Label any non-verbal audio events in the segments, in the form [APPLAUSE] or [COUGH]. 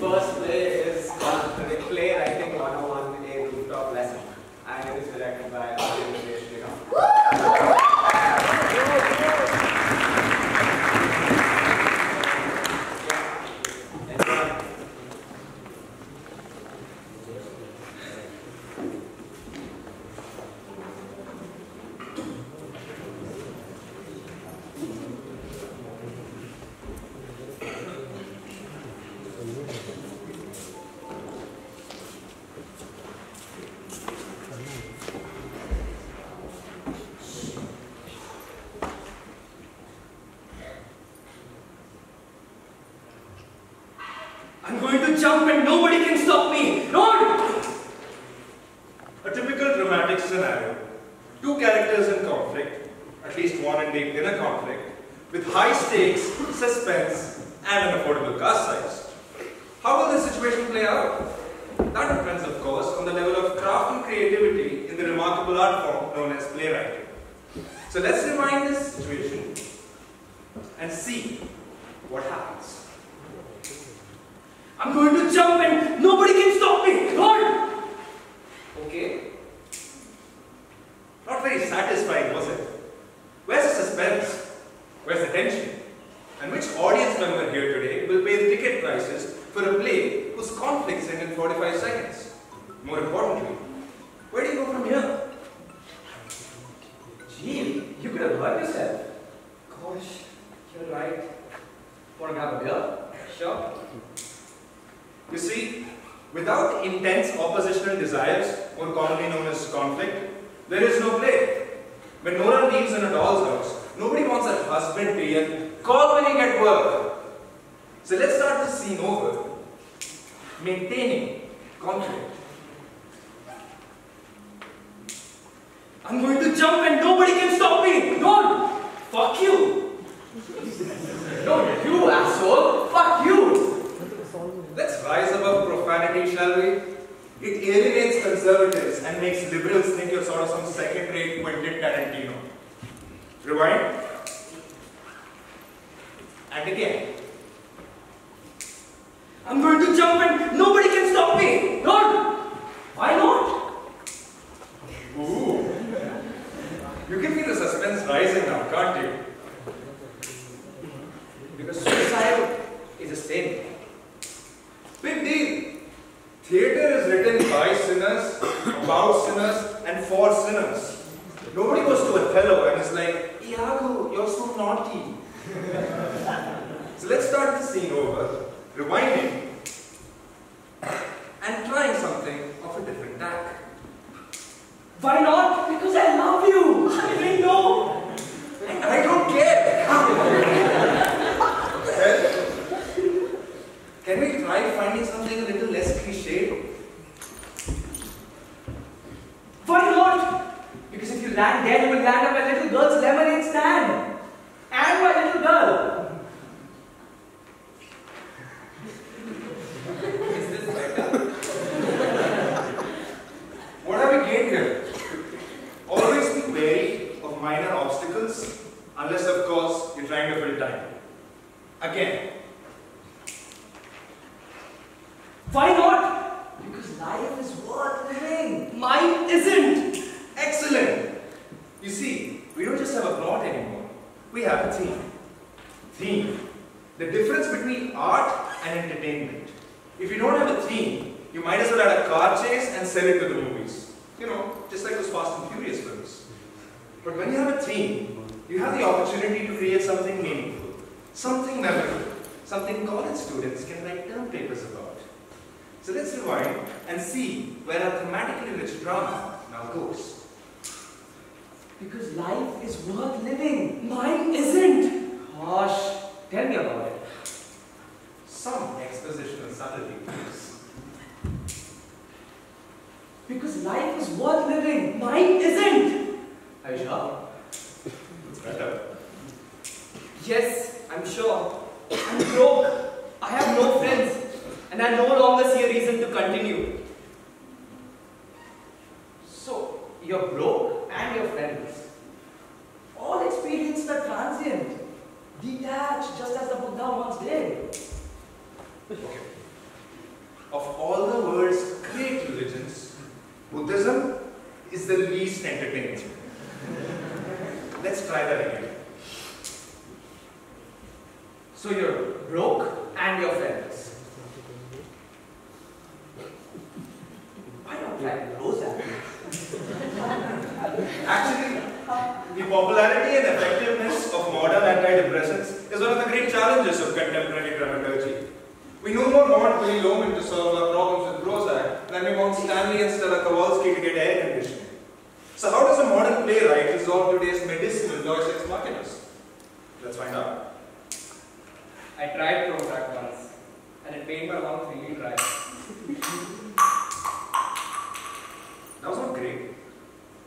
first play is the Playwriting 101 A Rooftop Lesson. And it is directed by Aryan Ritesh Nigam. Yeah. Enjoy. I'm going to jump and nobody can stop me. Run! A typical dramatic scenario. Two characters in conflict, at least one indeed in a conflict, with high stakes, suspense, and an affordable cast size. How will this situation play out? That depends, of course, on the level of craft and creativity in the remarkable art form known as playwriting. So let's rewind this situation and see what happens. I'm going to jump and desires, more commonly known as conflict, there is no play. When Nora lives in a doll's house, nobody wants her husband to yell, call when you get work. So let's start the scene over. Maintaining conflict. I'm going to jump and nobody can stop me. Run! Fuck you. No, you asshole! Fuck you! Let's rise above profanity, shall we? It alienates conservatives and makes liberals think you're sort of some second-rate Quentin Tarantino. Rewind. And again. I'm going to jump and nobody can stop me. Not! Why not? Ooh. You can feel the suspense rising now, can't you? Because suicide is a sin. Big deal. Theatre is written by sinners, about sinners, and for sinners. Nobody goes to Othello and is like, Iago, you're so so let's start the scene over, rewinding, and trying something of a different tack. Why not? Because I love you. [LAUGHS] I didn't know. And I don't care. can we try finding something a little less cliche? Why not? Because if you land there, you will land up a little girl's lemonade stand. And my little girl. Is this better? What have we gained here? Always be wary of minor obstacles, unless of course you're trying to fill time. Again, Why not? Because life is worth living. Mine isn't. excellent! You see, we don't just have a plot anymore, we have a theme. Theme. The difference between art and entertainment. If you don't have a theme, you might as well add a car chase and sell it to the movies. You know, just like those Fast and Furious films. But when you have a theme, you have the opportunity to create something meaningful, something memorable, something college students can write term papers about. So let's rewind and see where our thematically rich drama now goes. Because life is worth living. Mine isn't. Gosh, tell me about it. Some expositional subtlety, please. Because life is worth living. Mine isn't. Are you sure? Yes, I'm sure. I'm broke. I have no friends. And I no longer see a reason to continue. So, you're broke and your friends. All experiences are transient. Detached, just as the Buddha once did. Okay. of all the world's great religions, Buddhism is the least entertaining. Let's try that again. So you're broke and you're friendless. Why not try Prozac? Actually, the popularity and effectiveness of modern antidepressants is one of the great challenges of contemporary dramaturgy. We no more want Willy Loman to solve our problems with Prozac than we want Stanley and Stella Kowalski to get air conditioning. So how does a modern playwright resolve today's medicinal deus ex machinas? Let's find out. I tried Prozac once and it made my mouth really dry. That was not great,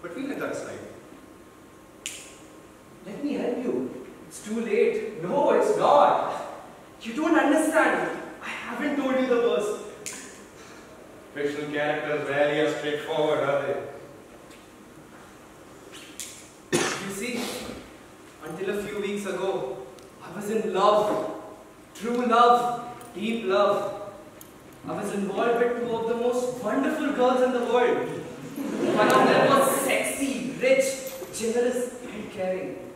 but we let that slide. Let me help you. It's too late. No, it's not. You don't understand. I haven't told you the worst. Fictional characters rarely are straightforward, are they? You see, until a few weeks ago, I was in love. True love. Deep love. I was involved with two of the most wonderful girls in the world. One of them was sexy, rich, generous, and caring.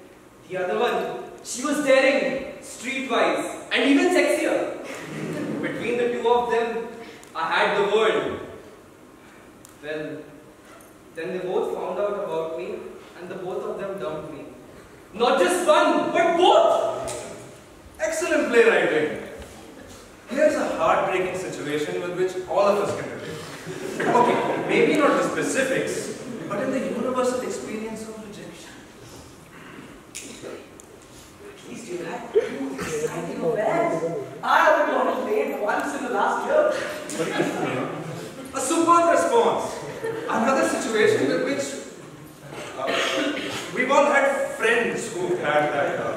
The other one, she was daring, streetwise, and even sexier. [LAUGHS] Between the two of them, I had the world. Well, then they both found out about me, and the both of them dumped me. Not just one, but both! Excellent playwriting. Here's a heartbreaking situation with which all of us can relate. [LAUGHS] Okay, maybe not the specifics, but in the universal experience of rejection. You had two exciting affairs. I only got laid once in the last year. A superb response. Another situation with which uh, we've all had friends who've had that. Uh,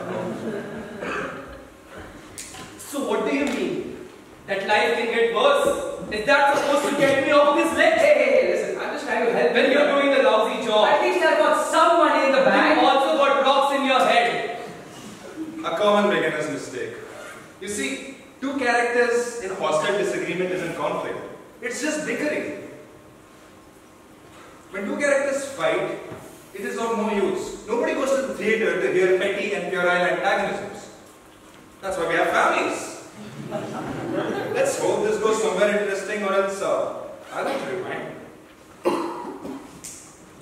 So what do you mean? That life can get worse? Is that supposed to get me off this ledge? Hey, hey, hey, listen, I'm just trying to help When you. you're doing a lousy job, At least I've got some money in the you bank. also got rocks in your head. a common beginner's mistake. You see, two characters in hostile disagreement isn't conflict. It's just bickering. When two characters fight, it is of no use. Nobody goes to the theatre to hear petty and puerile antagonisms. That's why we have families. Let's hope this goes somewhere interesting or else uh, have to rewind.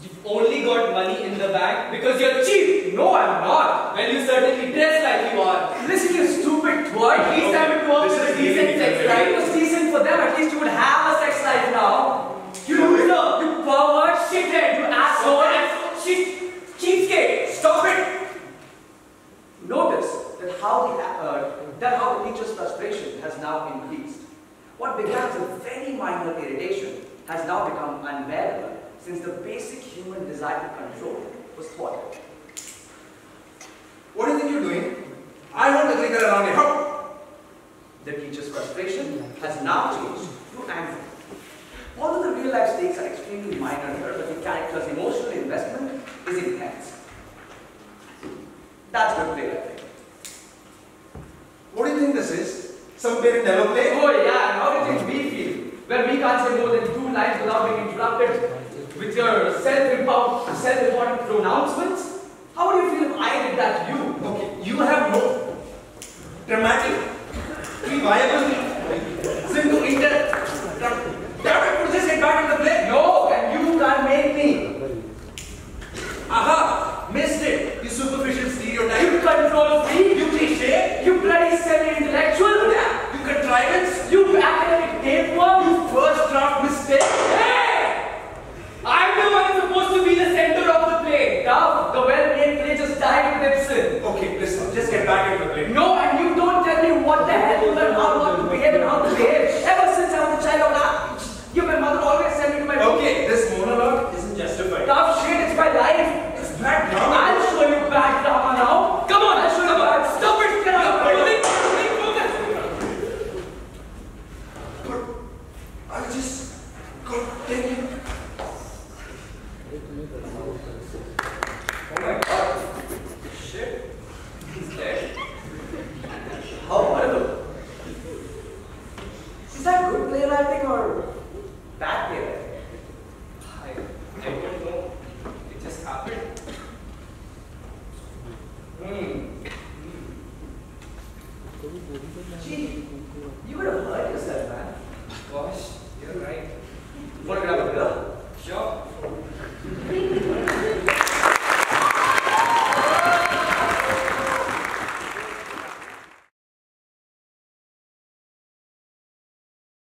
You've only got money in the bank because you're cheap. No, I'm not. Well, you certainly dress like you are. Listen, you stupid twat. At least I would go out This with a is decent really sex It life. was decent for them. At least you would have a sex life now. You loser, you pervert, shithead, you asshole, and shit, cheapskate. Stop it. Notice that how the uh, that how the teacher's frustration has increased. What began as a very minor irritation has now become unbearable since the basic human desire to control was thwarted. What do you think you're doing? I want to trigger around here. The teacher's frustration has now changed to anger. Although the real life stakes are extremely minor here, but the character's emotional investment is intense. That's good play, I think. What do you think this is? Some parent never? Oh yeah, how did we feel? When we can't say more than two lines without being interrupted with your self-important self pronouncements? How would you feel if I did that to you? Okay, you have no dramatic, viable reason to inter. Damn it, put this head back in the play. No, and you can't make me. Aha, missed it. You superficial stereotype. You control me. You cliche. You bloody semi-intellectual. You contrivance. You my god, shit, he's dead. How. She's that good player, I or bad? I, I don't know. It just happened. Hmm. Gee, you would have hurt yourself, man. Gosh, you're right. [LAUGHS] Photograph